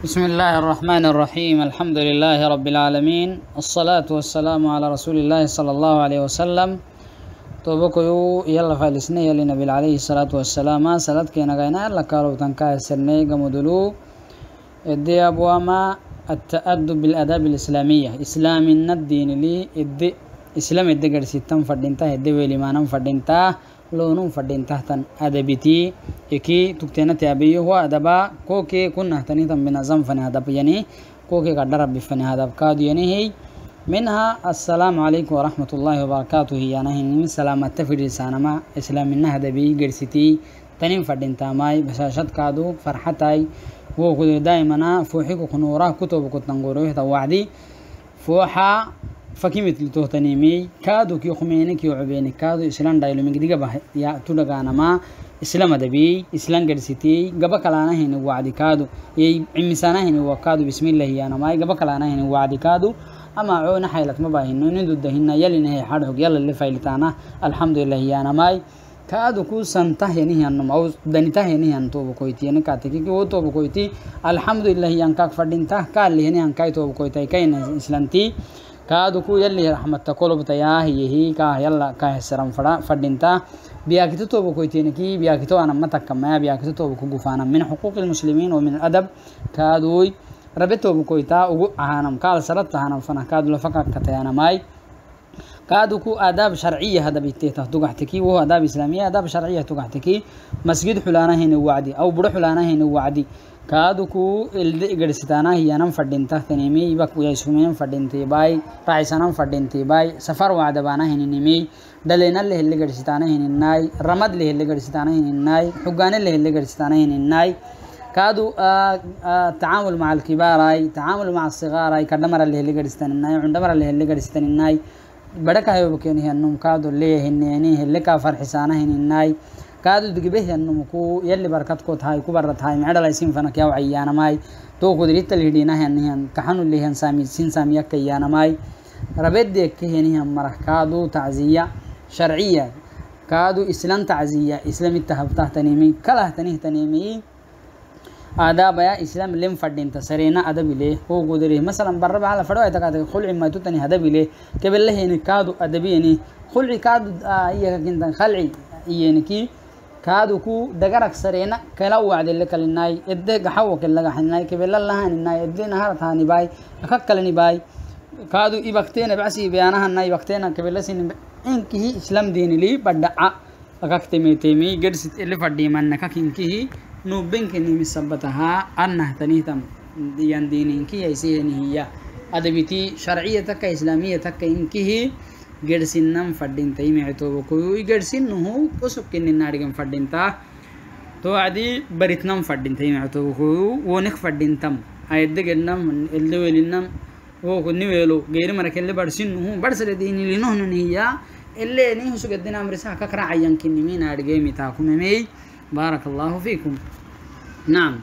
بسم الله الرحمن الرحيم. الحمد لله رب العالمين. الصلاة والسلام على رسول الله صلى الله عليه وسلم. توبكو يلا فالسنة يلي نبي عليه الصلاة والسلام. سلات كينا غينا يلا كارو تنكا السنة قمدلو إدي أبواما التأدب بالآداب الإسلامية. إسلام الدين لي إدي. إسلام إدي قرسيتم فردينتا. إدي ويلي مانم فردينتا loonun fadhintahtan adabiti iki tuktena tiabiyo huwa adaba koke kunahtanitan binazam fani hadab yani koke kadharab bifani hadab kaadu yani hey منها السلام عليكم ورحمة الله وبركاته. يعني من سلامة تفري سانما. إسلام النهى دبي قرسيتي تنين فردين تاماي. بشاشت كادو. فرحتاي. هو كده دائما فوحيكو كنورا. كتب كتنغورو وعدي. فوحا fakimidkii tohtaneemey kaadu kii khumeyne kaadu islan dhaylomigidigabah yaa tudhagaanamaa islan garsitiyey gaba kalaanahini wacdi kaadu yey cimisaanahini waa kaadu bismillahi gaba kalaanahini wacdi kaadu ama coona xaylatma baahino niduda hina yalinahay xadhog yalale faylitaana alxamdulilah yaanamaay kaadu kusan tahyanihiyanum aw danitahenihiyan toobukoytiyani islantii kaadu ku yalli rahmatta kolobta yaahiyehi kaah yalla kaahesiran fadha fadhinta biyakito toba koyteniki biyakito anama takkamaya biyakito toba ku gufaana min xuquuqi lmuslimiin wa min adab kaaduy rabe toba koyta ugu ahanam kaal sarata hanam fana kaadu lafakakatayanamay kaadu ku aadaab sharciya hadabiteta tugaxtiki wo aadaab islaamiya aadaab sharciya tugaxtiki masjid xulaanahini wacdi aw buro xulaanahini wacdi kaadu ku ilde igarsitaana hiyanan fadhinta tanimi ibak yaisumen fadhinti bay raisanan fadhinti bay safar wacdabaana hininimi dhalena le helle garsitaana hininay ramad le helle garsitaana hininay xugaane le helle garsitaana hininay kaadu tacaamul maca alkibaaray tacaamul maca asigaray kadhamara le helle garsitaninaay cundhamara le helle garsitaninaay badhakahayobakenihannum kaadu leehineeni helle kaa farxisaana hininay kaadu digbehiannumku yalli barkadko tahay ku barra tahay mecdhalaysin fanak yaw cayaanamay tookudiritalhidhinahanihan kaxanu lehan sami sin samiyakkayaanamay rabedekkehenihan marah kaadu tacziya sharciya kaadu islan tacziya islamittahabtahtanimi kalahtanihtanimi aadaabaya islam len fadhinta sarena adabile hogudire masalan barraba hala fadho ay takatay khulci maytutani hadabile kebeleheni kaadu adabiyeni khulci kaadu iyakakintan khalci iyeniki kaadu ku dagarag sareena kala wacdile kalinay edde gaxawo kelagaxinay kebela lahaninay edde naharathanibay akakkalenibay kaadu ibakteena bacsi beanahanay ibakteena kebelasin inkihi islam dinili badhaca akaktemetemi gedsit ele fadhimanna kakinkihi nubenkenimi sabataha annahtanihtam yan dininki yaisehenihiya adabiti sharciya takka islamiya takka inkihi gedsinan fadhinta imictobokoy gedsinuhu usukkininadigan fadhinta to adi baritnan fadhinta imictobokoy wonik fadhintam aedegednam eldewelinam woko niwelo geeri marakelle barsinuhu barsaledinilinohnunihiya ele nihusugedinamrisa kakracayankinimiinaadgeemitakumemey بارك الله فيكم نعم